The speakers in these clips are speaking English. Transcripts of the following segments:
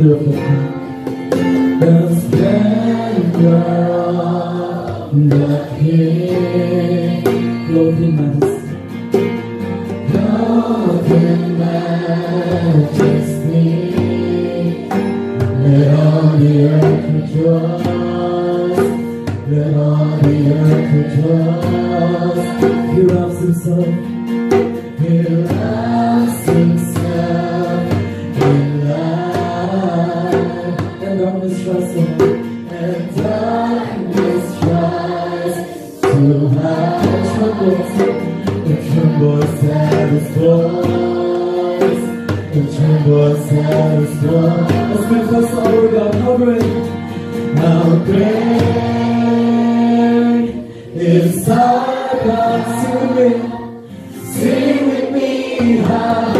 wonderful the splendor that he clothed in majesty in majesty let all the earth rejoice let all the earth rejoice he wraps himself he wraps darkness tries and darkness tries to hide. trembles. The trembles at his voice. The trembles at his voice. Let's confess our Lord God, great How great is our God? Sing with me. Sing with me, how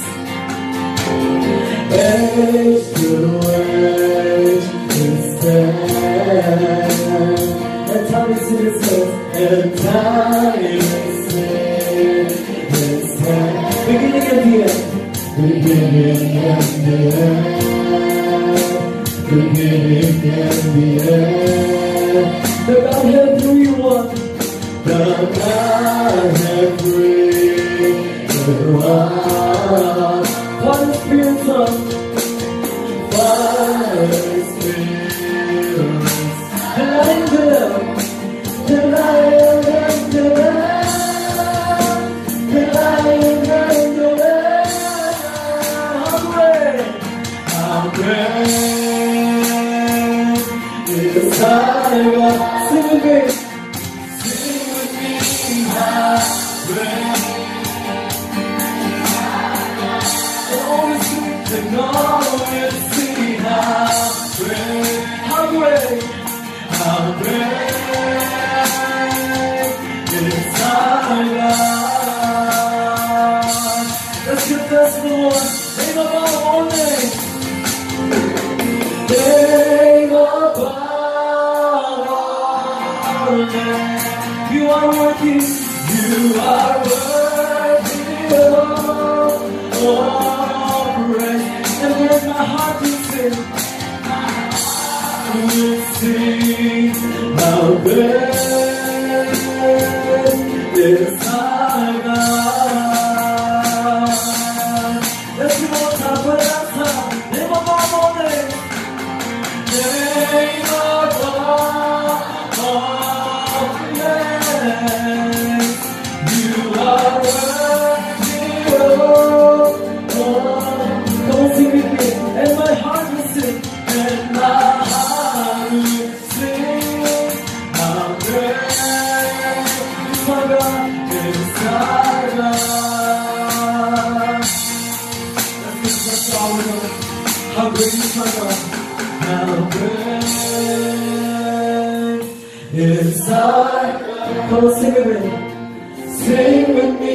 And time is in his hands. And time is in. Beginning the end. Beginning and the end. Beginning and the end. The Godhead three one. The Godhead. One Spirit Son. How great How great our God. Let's the Lord. Name above all. Name. You are worthy. You are worthy praise. And let my heart be will sing And my heart will sing. And my Is my God. How great is our Come on, sing with me. Sing with me.